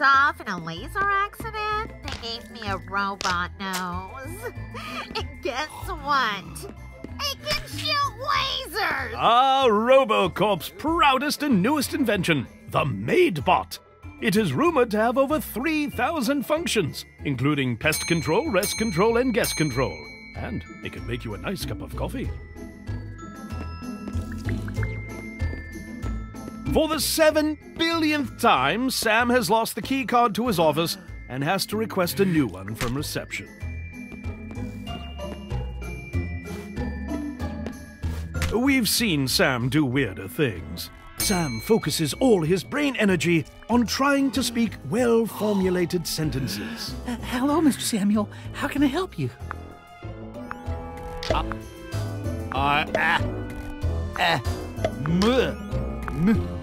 off in a laser accident, they gave me a robot nose. And guess what? It can shoot lasers! Ah, Robocorp's proudest and newest invention, the MaidBot. It is rumored to have over 3,000 functions, including pest control, rest control, and guest control. And it can make you a nice cup of coffee. For the seven billionth time, Sam has lost the key card to his office and has to request a new one from reception. We've seen Sam do weirder things. Sam focuses all his brain energy on trying to speak well formulated sentences. Uh, hello, Mr. Samuel. How can I help you? Uh, uh, uh, m, m, s, s, uh, M-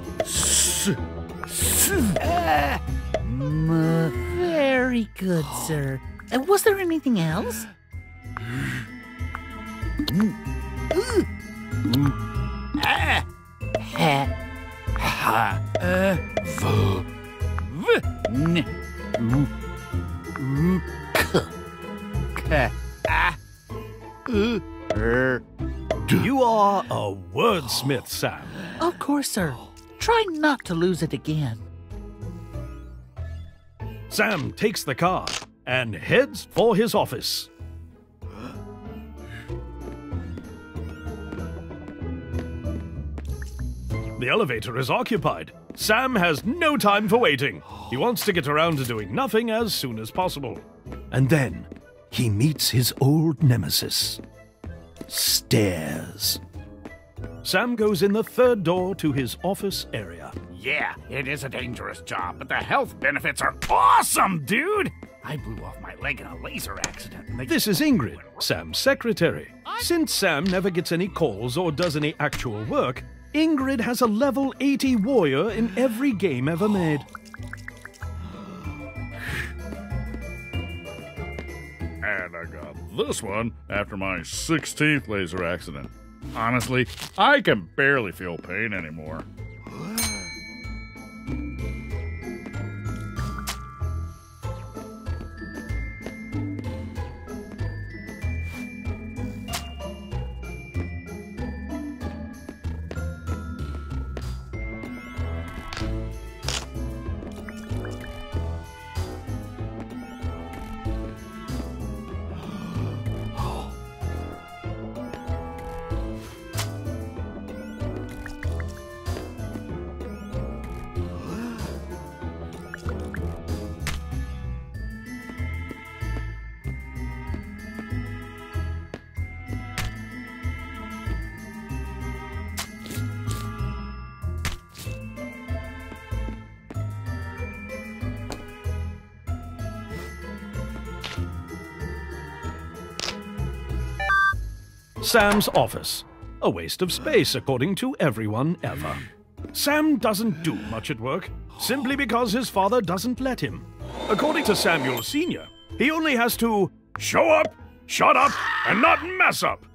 very good, sir. Uh, was there anything else? ha, ha, v, v, n, u, u, k, k, a, u, You are a wordsmith, Sam. Of course, sir. Try not to lose it again. Sam takes the car and heads for his office. The elevator is occupied. Sam has no time for waiting. He wants to get around to doing nothing as soon as possible. And then he meets his old nemesis stairs. Sam goes in the third door to his office area. Yeah, it is a dangerous job, but the health benefits are awesome, dude! I blew off my leg in a laser accident. And they This is Ingrid, Sam's secretary. Since Sam never gets any calls or does any actual work, Ingrid has a level 80 warrior in every game ever made. And I got this one after my 16th laser accident. Honestly, I can barely feel pain anymore. Sam's office. A waste of space, according to everyone ever. Sam doesn't do much at work, simply because his father doesn't let him. According to Samuel Sr., he only has to show up, shut up, and not mess up.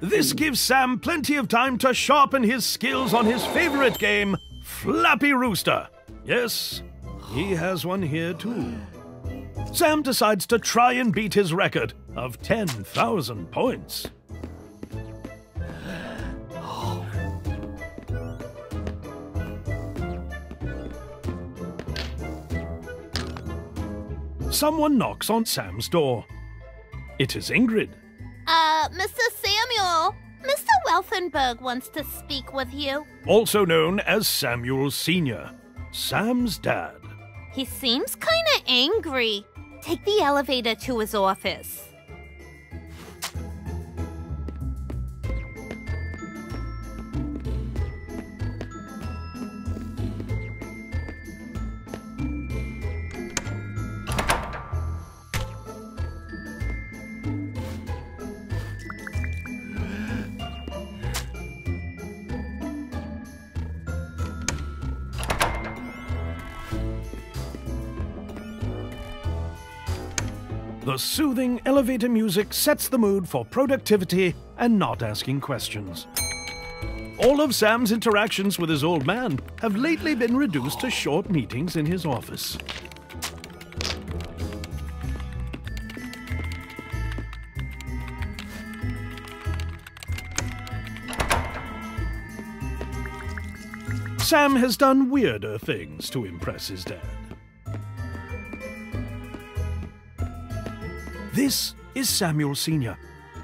This gives Sam plenty of time to sharpen his skills on his favorite game, Flappy Rooster. Yes, he has one here too. Sam decides to try and beat his record of 10,000 points. Someone knocks on Sam's door. It is Ingrid. Uh, Mr. Samuel, Mr. Welfenberg wants to speak with you. also known as Samuel Sr., Sam's dad. He seems kinda angry. Take the elevator to his office. Soothing elevator music sets the mood for productivity and not asking questions. All of Sam's interactions with his old man have lately been reduced to short meetings in his office. Sam has done weirder things to impress his dad. This is Samuel Sr.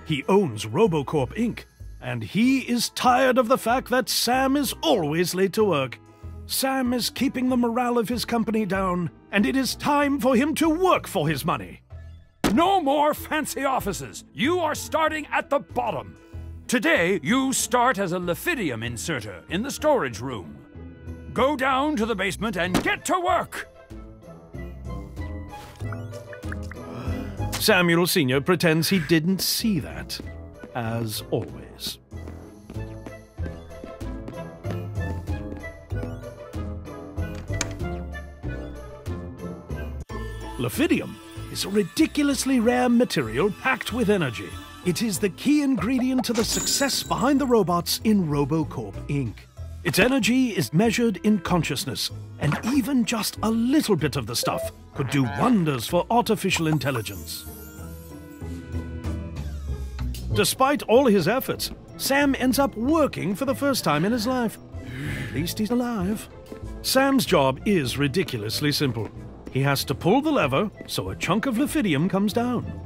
He owns Robocorp Inc., and he is tired of the fact that Sam is always late to work. Sam is keeping the morale of his company down, and it is time for him to work for his money. No more fancy offices. You are starting at the bottom. Today, you start as a Lefidium inserter in the storage room. Go down to the basement and get to work! Samuel Sr. pretends he didn't see that, as always. Lefidium is a ridiculously rare material packed with energy. It is the key ingredient to the success behind the robots in Robocorp Inc. Its energy is measured in consciousness, and even just a little bit of the stuff could do wonders for artificial intelligence. Despite all his efforts, Sam ends up working for the first time in his life. At least he's alive. Sam's job is ridiculously simple. He has to pull the lever so a chunk of Lefidium comes down.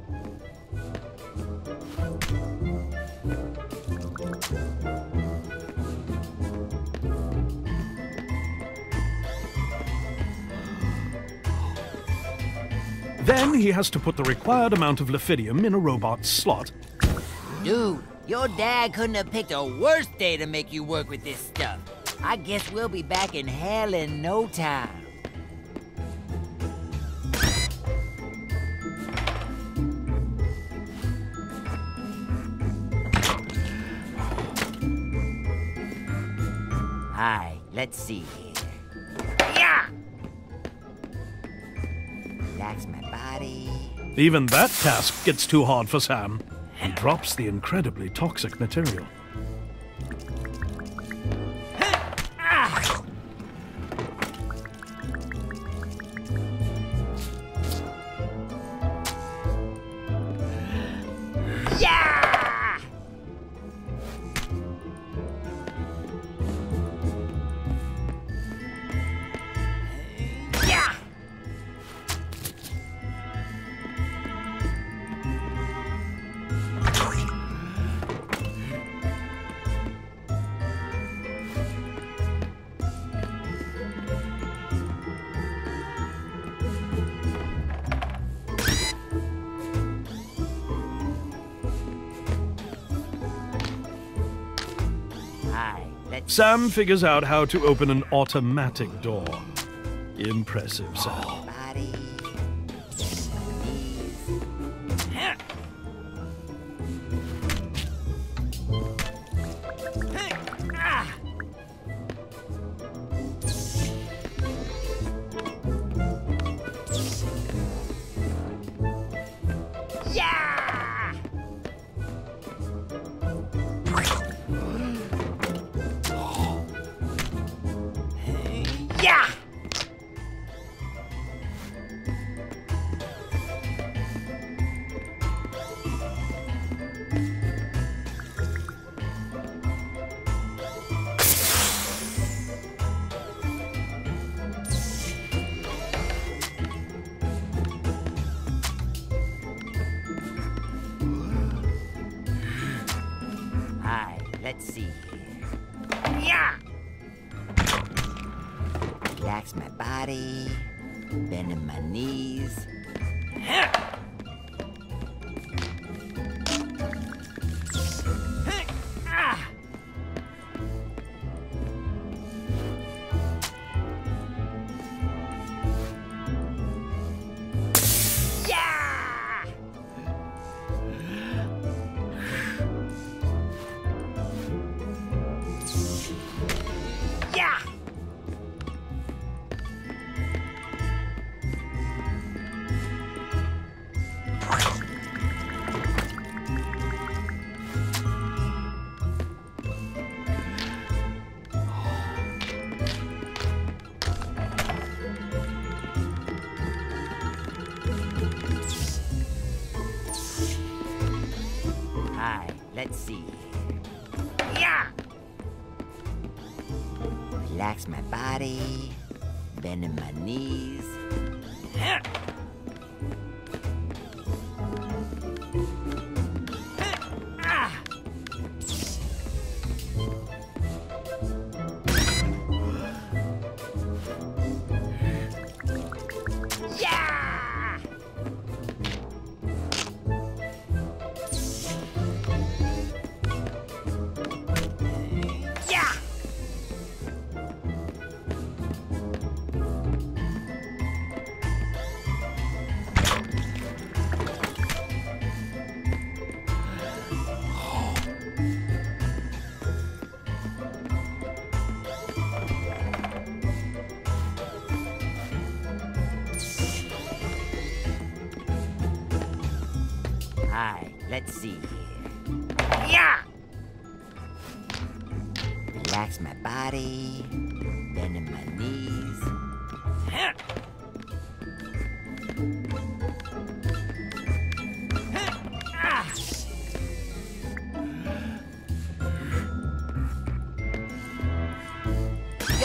Then he has to put the required amount of Lefidium in a robot's slot. Dude, your dad couldn't have picked a worse day to make you work with this stuff. I guess we'll be back in hell in no time. Hi, let's see here. Yeah! Relax my body. Even that task gets too hard for Sam. and drops the incredibly toxic material. Sam figures out how to open an automatic door. Impressive, Sam.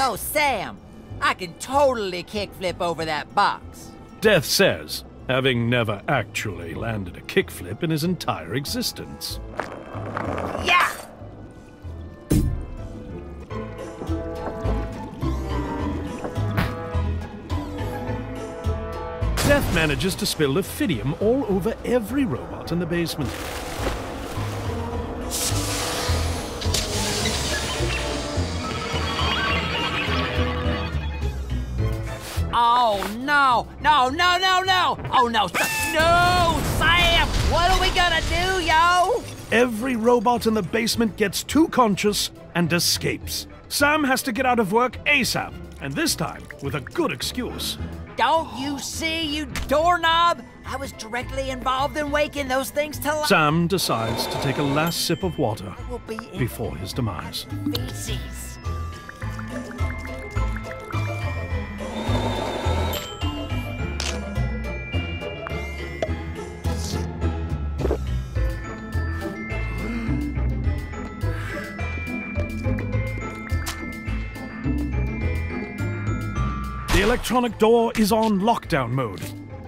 Yo, Sam, I can totally kickflip over that box. Death says, having never actually landed a kickflip in his entire existence. Yeah! Death manages to spill Lefidium all over every robot in the basement. No! No, no, no, no! Oh no! No! Sam! What are we gonna do, yo? Every robot in the basement gets too conscious and escapes. Sam has to get out of work ASAP, and this time with a good excuse. Don't you see, you doorknob? I was directly involved in waking those things to life. Sam decides to take a last sip of water be before his demise. feces. Electronic door is on lockdown mode.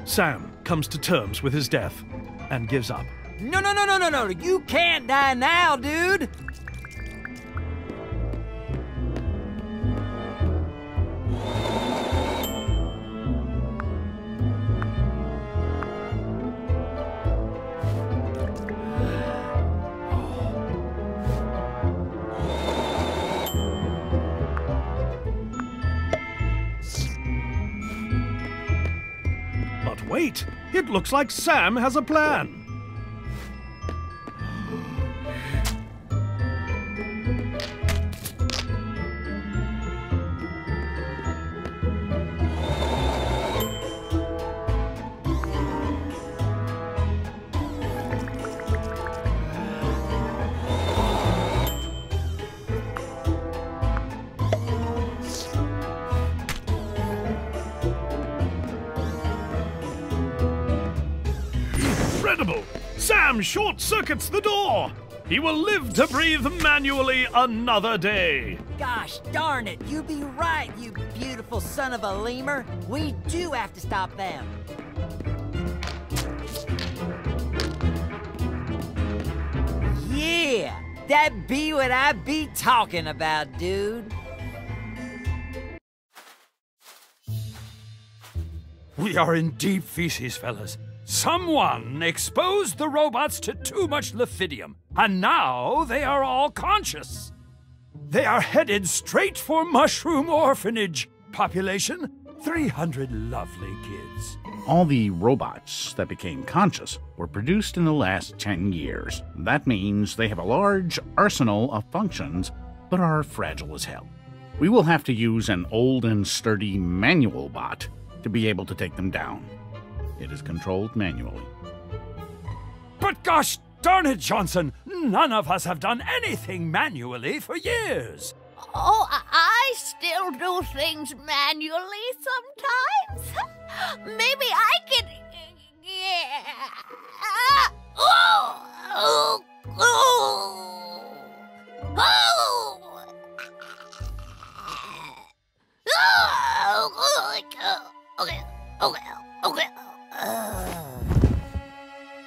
Sam comes to terms with his death and gives up. No, no, no, no, no, no! You can't die now, dude. It looks like Sam has a plan. Circuits the door! He will live to breathe manually another day. Gosh darn it! You be right, you beautiful son of a lemur. We do have to stop them. Yeah, that be what I be talking about, dude. We are in deep feces, fellas. Someone exposed the robots to too much Lefidium, and now they are all conscious. They are headed straight for Mushroom Orphanage. Population 300 lovely kids. All the robots that became conscious were produced in the last 10 years. That means they have a large arsenal of functions, but are fragile as hell. We will have to use an old and sturdy manual bot to be able to take them down. It is controlled manually. But gosh darn it, Johnson, none of us have done anything manually for years. Oh, I- I still do things manually sometimes. Maybe I can. Yeah. Ah, oh, oh, Oh! Oh! Oh! Okay, okay, okay.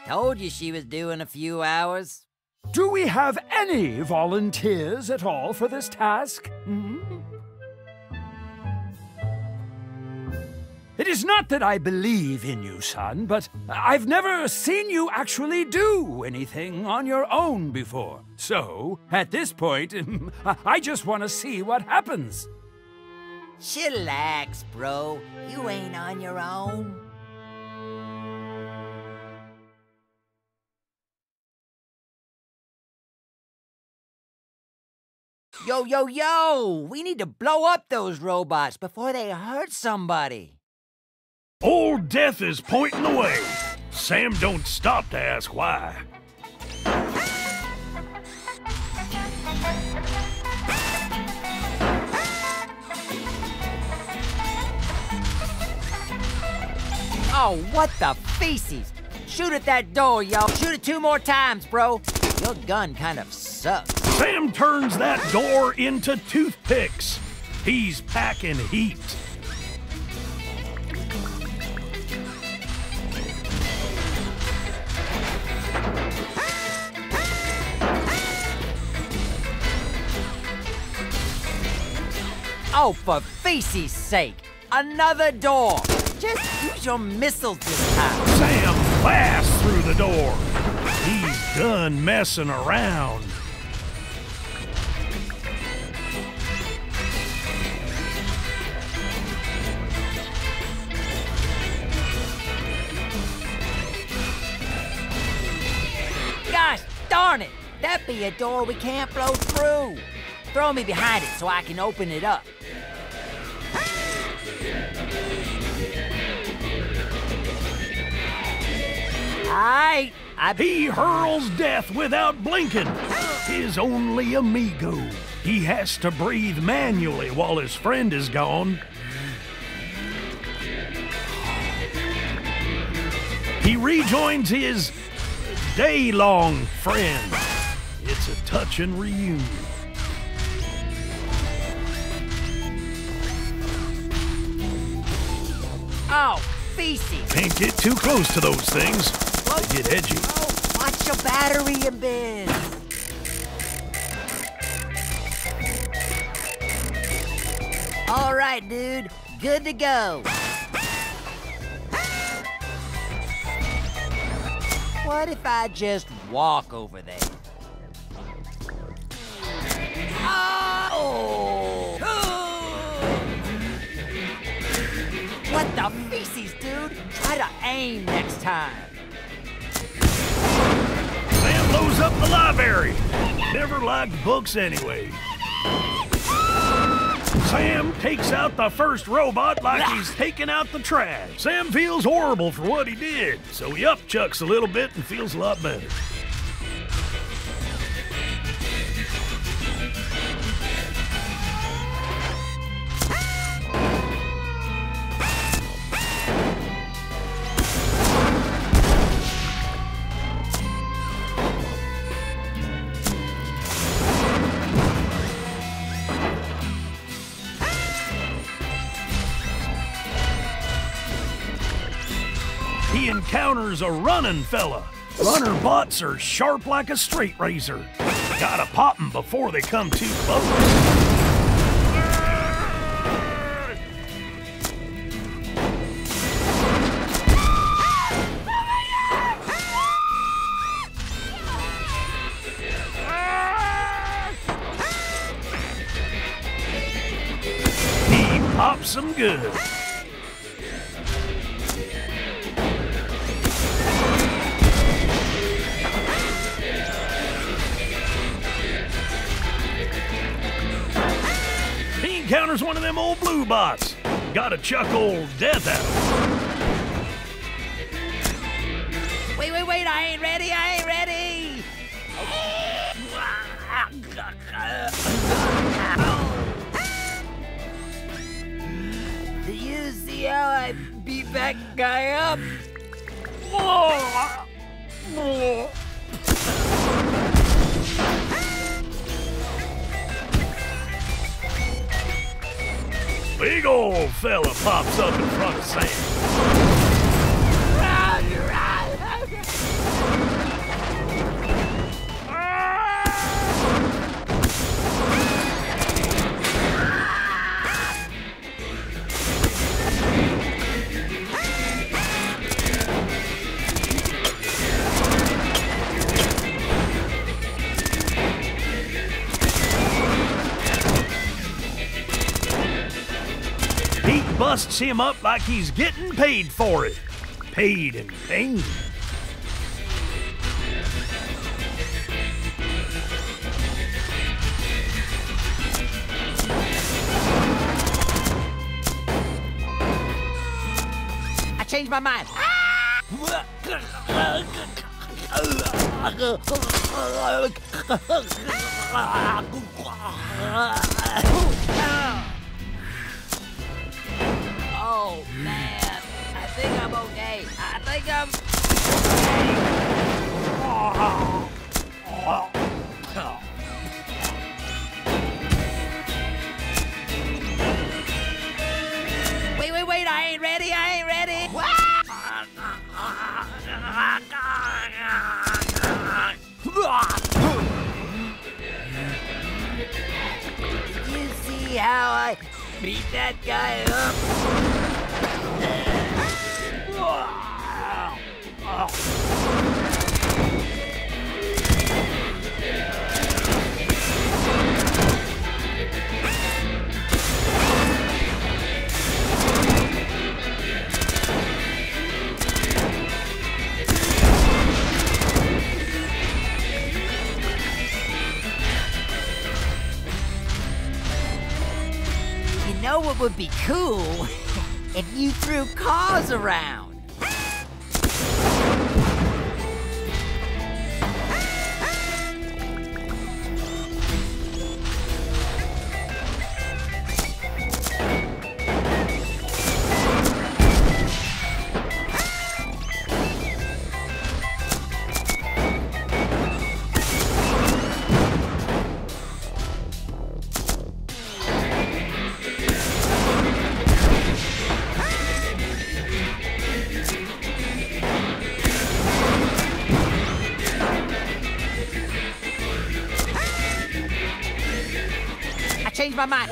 Told you she was due in a few hours. Do we have any volunteers at all for this task? Hmm? It is not that I believe in you, son, but I've never seen you actually do anything on your own before. So, at this point, I just want to see what happens. Chillax, bro. You ain't on your own. Yo, yo, yo! We need to blow up those robots before they hurt somebody. Old Death is pointing the way. Sam don't stop to ask why. Oh, what the feces! Shoot at that door, yo! Shoot it two more times, bro! Your gun kind of sucks. Sam turns that door into toothpicks. He's packing heat. Oh, for feces' sake! Another door! Just use your missiles this time. Sam blasts through the door. He's done messing around. Darn it! That be a door we can't blow through. Throw me behind it so I can open it up. Alright, I He hurls death without blinking. His only amigo. He has to breathe manually while his friend is gone. He rejoins his day long friend. It's a touching reunion. Oh, feces! Can't get too close to those things. They get edgy. Oh, watch your battery, you biz! All right, dude. Good to go. What if I just walk over there? Oh! What the feces, dude? Try to aim next time. Sam blows up the library. Never liked books anyway. Sam takes out the first robot like he's taking out the trash. Sam feels horrible for what he did, so he upchucks a little bit and feels a lot better. Encounters a running fella. Runner butts are sharp like a straight razor. Gotta pop 'em before they come too close. Pops 'em good. One of them old blue bots. Gotta chuck old death out. Wait, wait, wait, I ain't ready, I ain't ready! Do you see how I beat that guy up? Big old fella pops up in front of Sam. Busts him up like he's getting paid for it. Paid in pain. I changed my mind. Oh man, I think I'm okay. I think I'm. Wait, wait, wait! I ain't ready. I ain't ready. Did you see how I beat that guy up? Know what would be cool? if you threw cars around. My mind.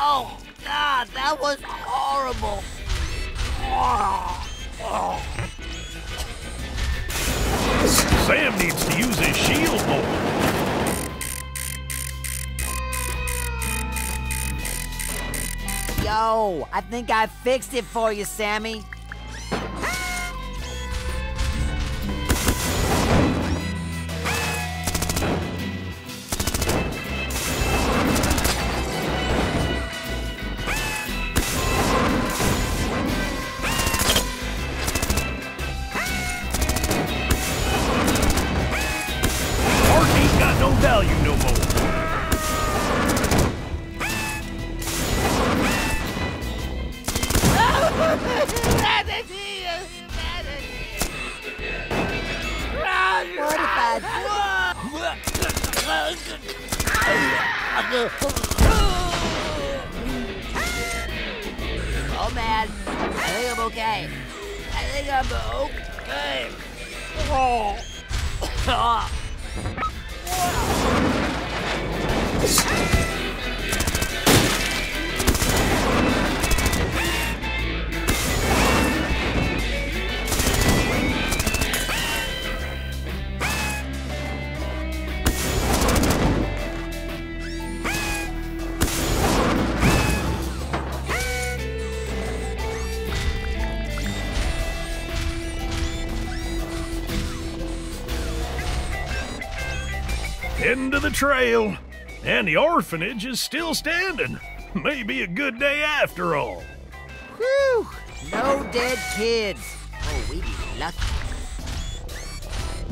Oh, God, that was horrible. Sam needs to use his shield more. Yo, I think I fixed it for you, Sammy. Trail. And the orphanage is still standing. Maybe a good day after all. Whew! No dead kids. Oh, we be lucky.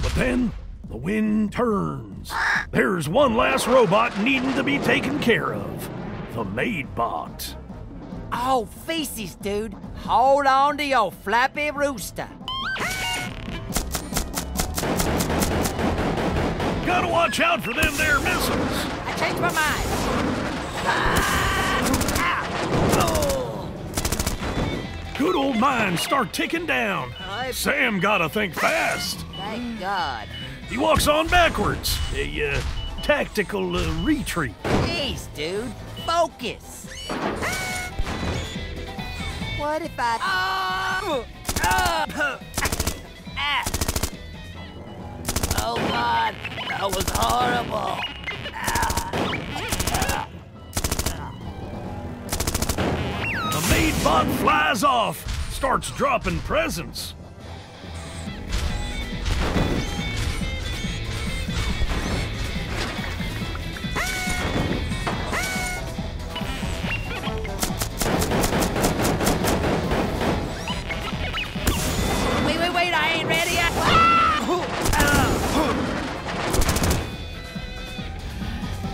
But then the wind turns. There's one last robot needing to be taken care of. The maid bot. Oh, feces, dude. Hold on to your flappy rooster. Gotta watch out for them there missiles. I changed my mind. Ah! Oh! Good old mines start ticking down. I- Sam gotta think fast. Thank God. He walks on backwards. A uh, tactical uh, retreat. Jeez, dude. Focus. What if I... Oh! Oh! Ah! Oh, God. That was horrible. The maid bot flies off, starts dropping presents. Wait, wait, wait. I ain't ready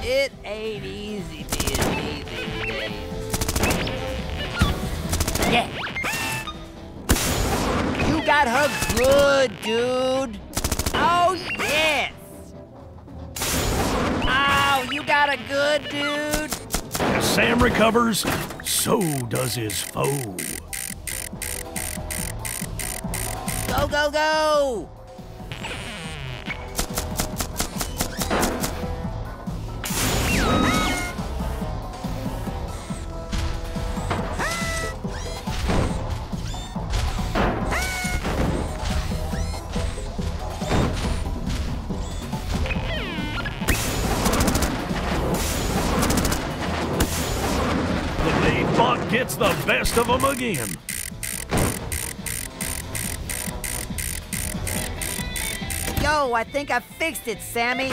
It ain't easy being me these days. Yeah. You got her good, dude. Oh, yes. Oh, you got a good dude. As Sam recovers, so does his foe. Go, go, go. Gets the best of them again. Yo, I think I fixed it, Sammy.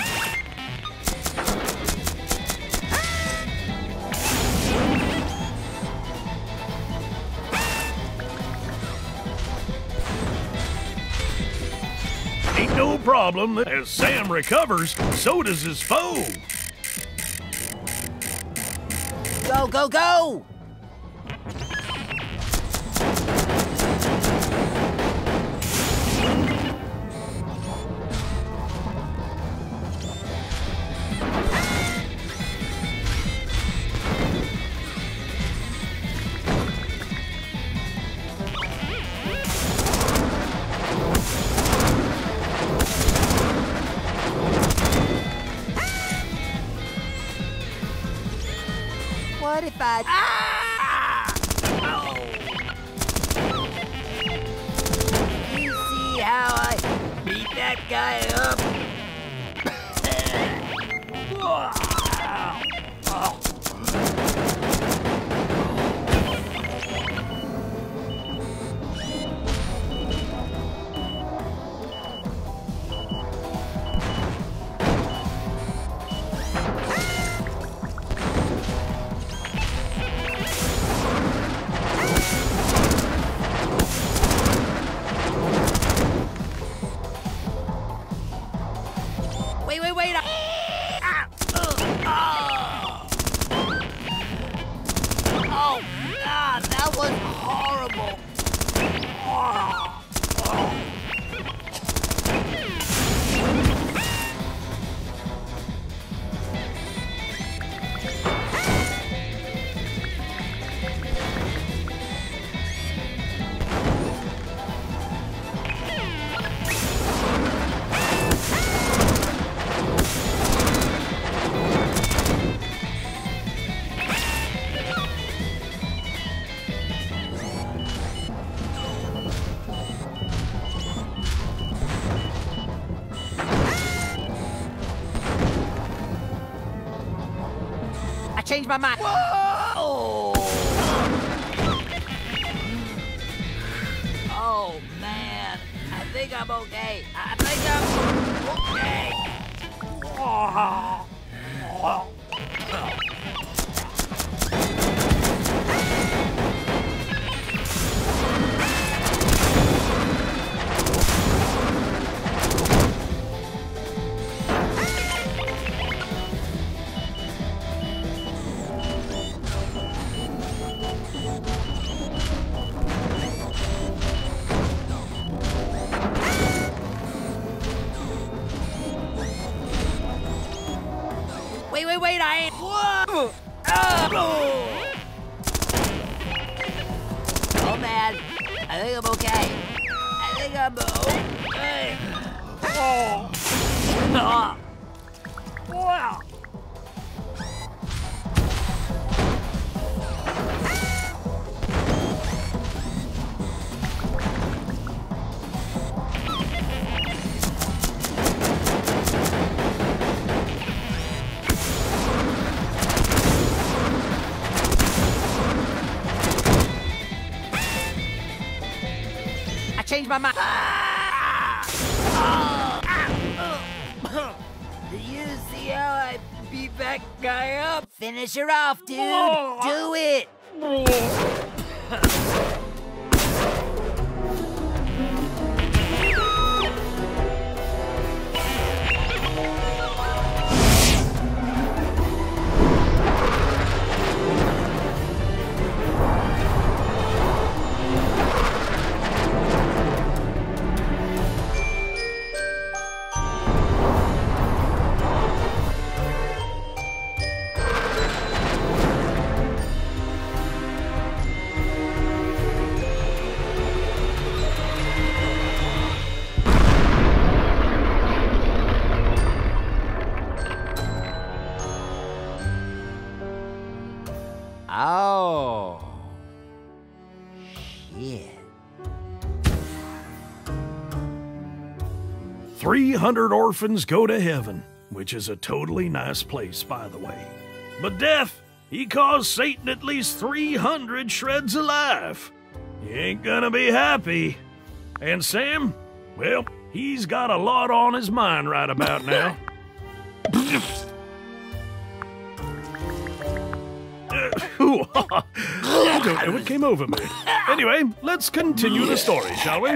Ain't no problem. As Sam recovers, so does his foe. Go, go, go! That guy up? My mind. Whoa! Oh, man. I think I'm okay. I think I'm okay. Wait, wait, wait, I ain't. Whoa! Oh! Oh man, I think I'm okay. I think I'm okay. Oh. Ah. Wow. My mind. Do you see how I beat that guy up? Finish her off, dude. Do it. 300 orphans go to heaven, which is a totally nice place, by the way. But death, he caused Satan at least 300 shreds alive. He ain't gonna be happy. And Sam, well, he's got a lot on his mind right about now. I don't know what came over me. Anyway, let's continue the story, shall we?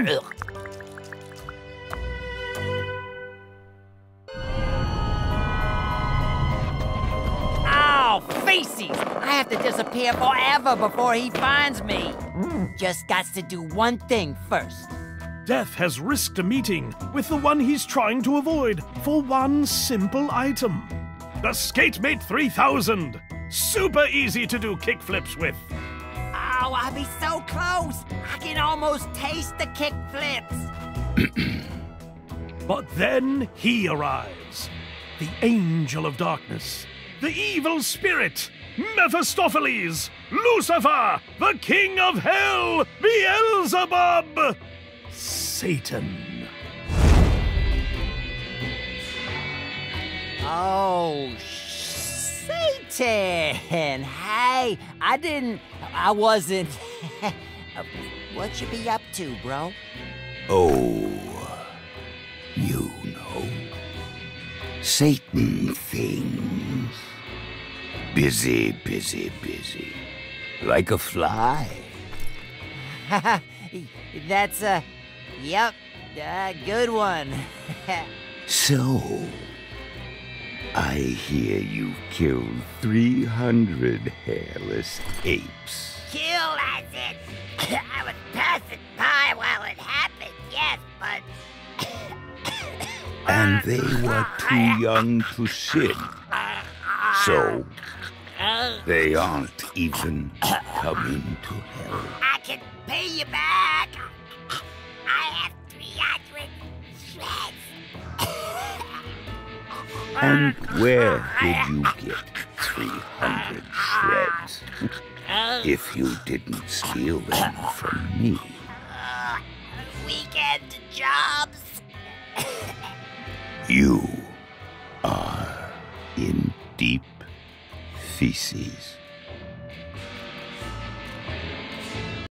Have to disappear forever before he finds me. Just got to do one thing first. Death has risked a meeting with the one he's trying to avoid for one simple item. The SkateMate 3000! Super easy to do kickflips with. Oh, I'll be so close. I can almost taste the kick flips. But then he arrives. The Angel of Darkness. The evil spirit. Mephistopheles. Lucifer. The King of Hell. Beelzebub. Satan. Oh, Satan! Hey, I didn't. I wasn't. what you be up to, bro? Oh, you know. Satan things. Busy, busy, busy. Like a fly. That's a. Yep, a good one. So, I hear you killed 300 hairless apes. Kill as it. I was passing by while it happened, yes, but. And they were too young to sin. So, they aren't even coming to hell. I can pay you back. I have 300 shreds. And where did you get 300 shreds? if you didn't steal them from me. Weekend jobs. You are in deep feces.